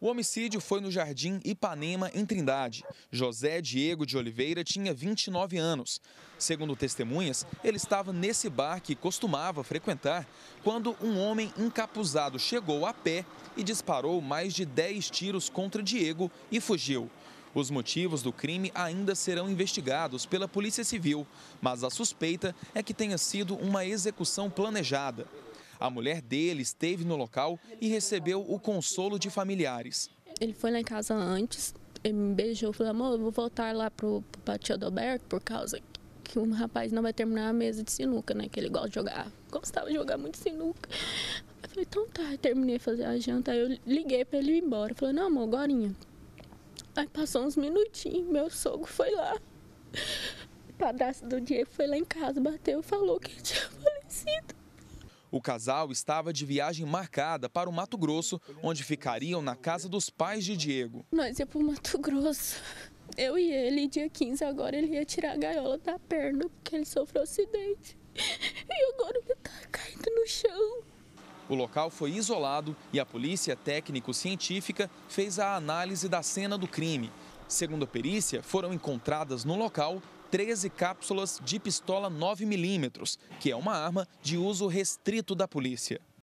O homicídio foi no Jardim Ipanema, em Trindade. José Diego de Oliveira tinha 29 anos. Segundo testemunhas, ele estava nesse bar que costumava frequentar quando um homem encapuzado chegou a pé e disparou mais de 10 tiros contra Diego e fugiu. Os motivos do crime ainda serão investigados pela Polícia Civil, mas a suspeita é que tenha sido uma execução planejada. A mulher dele esteve no local e recebeu o consolo de familiares. Ele foi lá em casa antes, ele me beijou, falou, amor, eu vou voltar lá pro, pro Pátio Adalberto por causa que um rapaz não vai terminar a mesa de sinuca, né? Que ele gosta de jogar, gostava de jogar muito sinuca. Eu falei, então tá, eu terminei de fazer a janta, aí eu liguei pra ele ir embora. Eu falei, não, amor, agorinha. Aí passou uns minutinhos, meu sogro foi lá. O padrasto do Diego foi lá em casa, bateu e falou que tinha falecido. O casal estava de viagem marcada para o Mato Grosso, onde ficariam na casa dos pais de Diego. Nós ia pro Mato Grosso. Eu e ele, dia 15, agora ele ia tirar a gaiola da perna, porque ele sofreu acidente. E agora ele tá caindo no chão. O local foi isolado e a polícia técnico-científica fez a análise da cena do crime. Segundo a perícia, foram encontradas no local 13 cápsulas de pistola 9mm, que é uma arma de uso restrito da polícia.